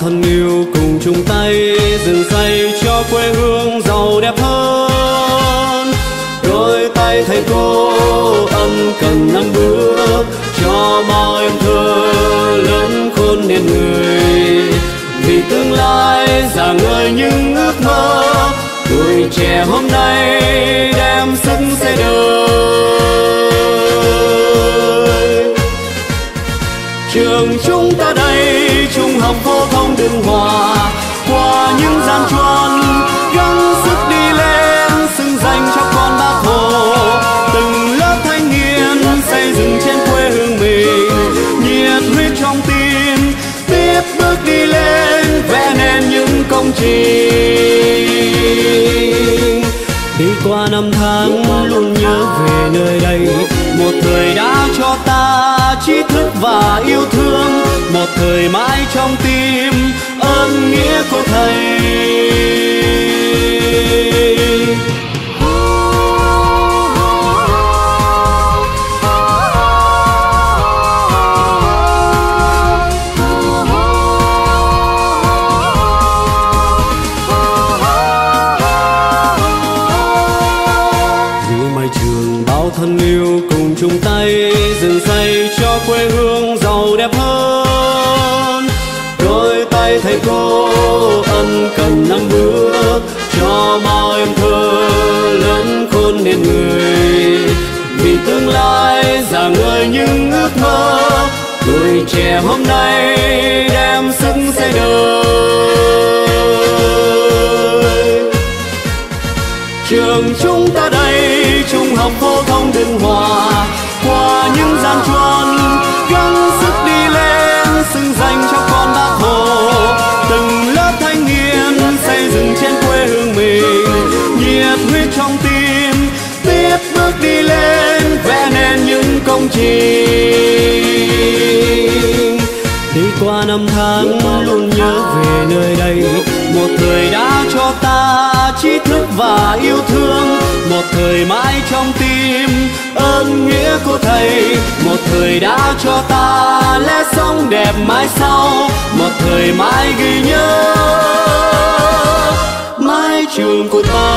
thân yêu cùng chung tay dựng xây cho quê hương giàu đẹp hơn. Đôi tay thầy cô ân cần năm bước, cho bao em thơ lớn khôn nên người. Vì tương lai già ngời những ước mơ, tuổi trẻ hôm nay đem sức xây đời. Trường chúng ta đây trung học phổ thông đường hòa qua những gian truân. Gắng sức đi lên, xứng danh cho con bác hồ. Từng lớp thanh niên xây dựng trên quê hương mình. Nhiệt huyết trong tim tiếp bước đi lên, vẽ nên những công trình. Đi qua năm tháng luôn nhớ về nơi đây, một thời đã cho ta trí thức và yêu thương, một thời mãi trong tim ơn nghĩa của thầy. Thân yêu cùng chung tay dựng xây cho quê hương giàu đẹp hơn. Đôi tay thầy cô ân cần năm bước, cho bao em thơ lớn khôn nên người. Vì tương lai già người những ước mơ, tuổi trẻ hôm nay đem sức xây đời. Trường chúng ta đây, trung học phổ thông chi đi qua năm tháng luôn nhớ về nơi đây. Một thời đã cho ta trí thức và yêu thương. Một thời mãi trong tim ơn nghĩa của thầy. Một thời đã cho ta lẽ sống đẹp mãi sau. Một thời mãi ghi nhớ mái trường của ta.